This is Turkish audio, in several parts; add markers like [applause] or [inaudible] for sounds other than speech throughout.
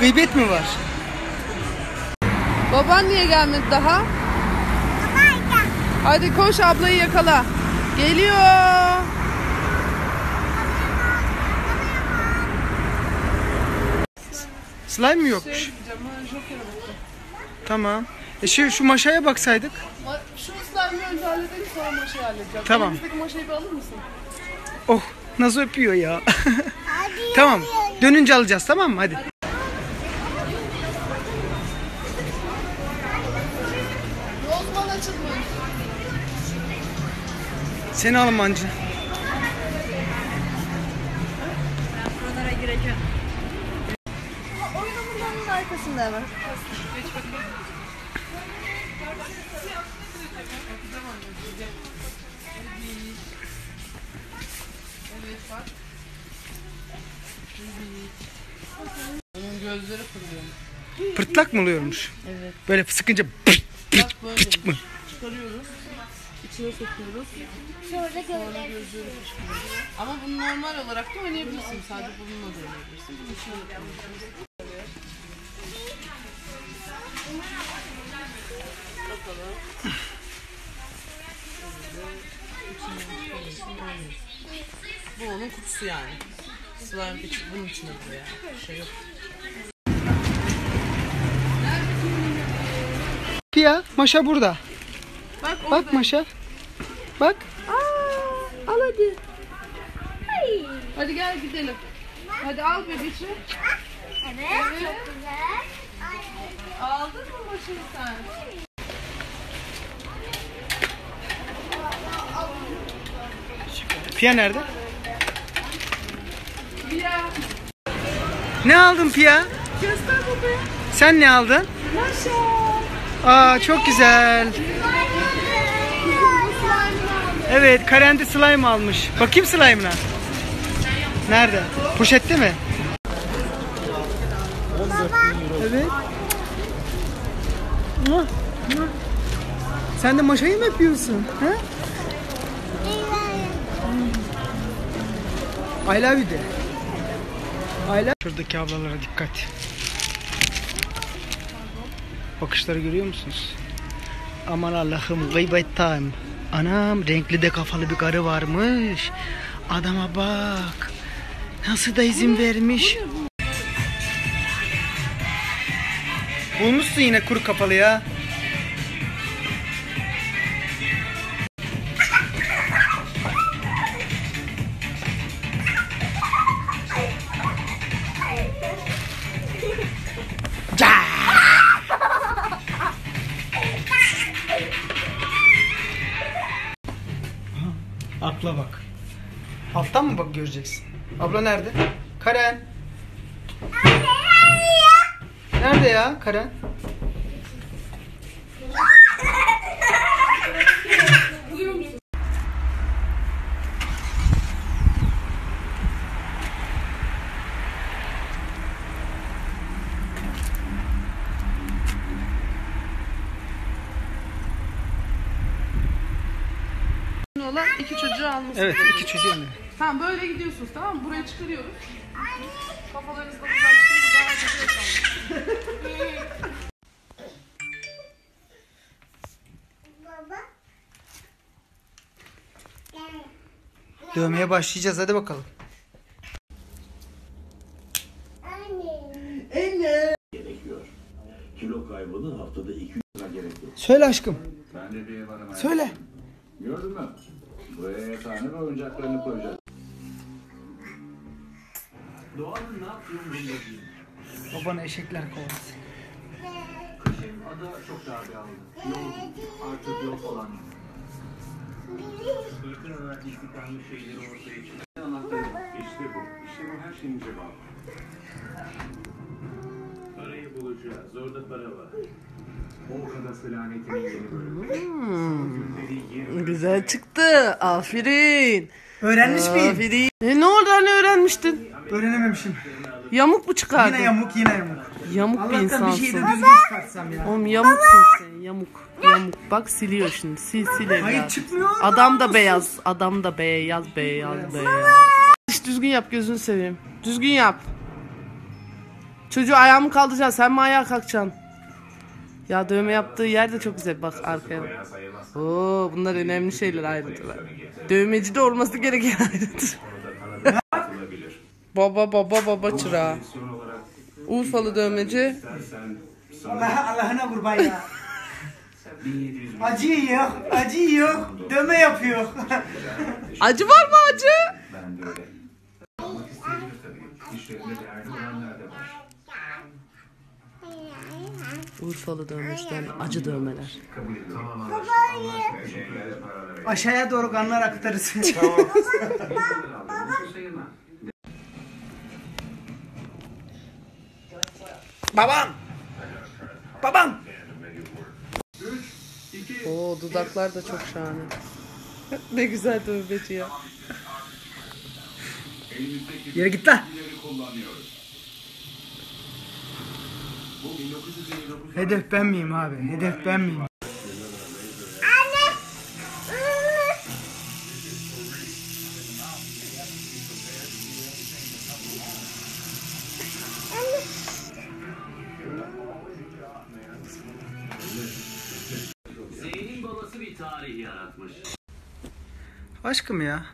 Gıybet mi var? Baban niye gelmedi daha? Hadi koş ablayı yakala. Geliyor. Slime mi yokmuş? Tamam. E şu, şu maşaya baksaydık. Şu slime'ı önce halledelim sonra maşayı halledeceğim. Tamam. Elimizdeki maşayı bir alır mısın? Oh nasıl öpüyor ya. [laughs] tamam. Dönünce alacağız tamam mı? Hadi. Rozman Seni Almancı. Oyun hamurlarının arkasında hemen. Evet bak. Onun gözleri fırlıyor. Pırtlak mı oluyormuş? Evet. Böyle sıkınca pırt pırt pırtık mı? Çıkarıyoruz. İçine sokuyoruz. Sonra gözler. Gözleri. Ama bunu normal olarak da oynayabilirsin. Sadece bununla da oynayabilirsin. Bunun içine de koyabilirsin. Bakalım. Bu onun kutusu yani. Slime küçük bunun içine giriyor yani. Şey yok. Pia, Maşa burada. Bak orada. Bak Maşa. Bak. Al hadi. Hadi gel gidelim. Hadi al bebeği. Evet, çok güzel. Aldın mı maşayı sen? Pia nerede? Ya. Ne aldın Pia? Göster bebeği. Sen ne aldın? Maşa. Aa çok güzel. Evet, Karen de slime almış. Bakayım slime'ına. Nerede? Poşette mi? Evet. Mua, mua. Sen de maşayı mı yapıyorsun? Ha? I love you de. I love... Şuradaki ablalara dikkat. Bakışları görüyor musunuz? Aman Allah'ım gıybet time. Anam renkli de kafalı bir karı varmış. Adama bak. Nasıl da izin vermiş. Bulmuşsun yine kuru kafalı ya. Akla bak. Alttan mı bak göreceksin? Abla nerede? Karen. Nerede ya Karen? Olan iki çocuğu almışsın. Evet iki çocuğum. var. Tamam böyle gidiyorsunuz tamam mı? Buraya çıkarıyoruz. Kafalarınızı da uzaklaştırıp daha gidiyorsunuz. Baba. Gel. Dövmeye başlayacağız hadi bakalım. Anne. gerekiyor. Kilo kaybını haftada 200 lira gerekiyor. Söyle aşkım. Söyle. Gördün mü? Buraya yatağını ve oyuncaklarını koyacağız. Doğanın ne yaptığını bilmediğim. Babana eşekler kovalasın. Kışın ada çok daha bir aldı. Yol artık yok olan. Fırtınalar istikrarlı şeyleri ortaya çıkıyor. Anahtarı. İşte bu. İşte bu her şeyin cevabı. Parayı bulacağız. Orada para var. Yeni Güzel çıktı. Aferin. Öğrenmiş miyim? Aferin. E, ne oldu hani öğrenmiştin? Öğrenememişim. Yamuk mu çıkardın? Yine yamuk yine yamuk. Yamuk bir Allah'tan bir şey de insansın. düzgün çıkartsam ya. Oğlum yamuksun sen yamuk. Yamuk. Bak siliyor şimdi. Sil sil Hayır evladım. çıkmıyor. Adam da beyaz. Adam da beyaz beyaz beyaz. Hiç düzgün yap gözünü seveyim. Düzgün yap. Çocuğu ayağımı kaldıracaksın. Sen mi ayağa kalkacaksın? Ya dövme yaptığı yer de çok güzel. Bak arkaya bak. Oo, bunlar önemli şeyler ayrıntılar. Dövmeci de olması gereken [laughs] ayrıntı. Baba baba baba çırağı. Urfalı dövmeci. Allah Allah'ına kurban ya. 1700 Acıyor, acıyor. Dövme yapıyor. Acı var mı acı? Ben de öyle. Almak isteyebilir tabii. İşlerinde değerli olanlar da var. Urfalı dövmeciden acı dövmeler. Aşağıya doğru kanlar sayılmaz. [laughs] Babam! Babam! Oo dudaklar da çok şahane. [laughs] ne güzel dövmeci ya. Yere git lan. Hedef ben miyim abi? Hedef ben miyim? Zeyn'in babası bir tarih yaratmış. Aşkım ya.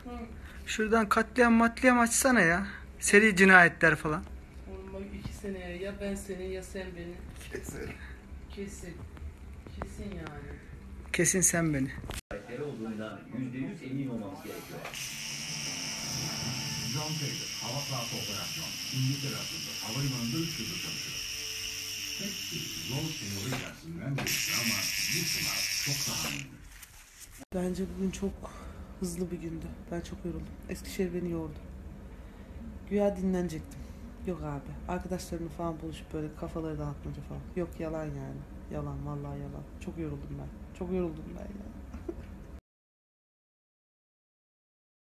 Şuradan katliam matliam açsana ya. Seri cinayetler falan. Oğlum seneye ya ben seni ya sen beni. Kesin. Kesin. Kesin yani. Kesin sen beni. Karakteri olduğundan yüzde yüz emin olmamız gerekiyor. John Taylor, hava sahası operasyon. İngiltere adında havalimanında 3 yıldır çalışıyor. Hepsi zor teori dersinden geçti ama bu sınav çok daha önemli. Bence bugün çok hızlı bir gündü. Ben çok yoruldum. Eskişehir beni yordu. Güya dinlenecektim. Yok abi. Arkadaşlarımla falan buluşup böyle kafaları dağıtmaca falan. Yok yalan yani. Yalan vallahi yalan. Çok yoruldum ben. Çok yoruldum ben ya.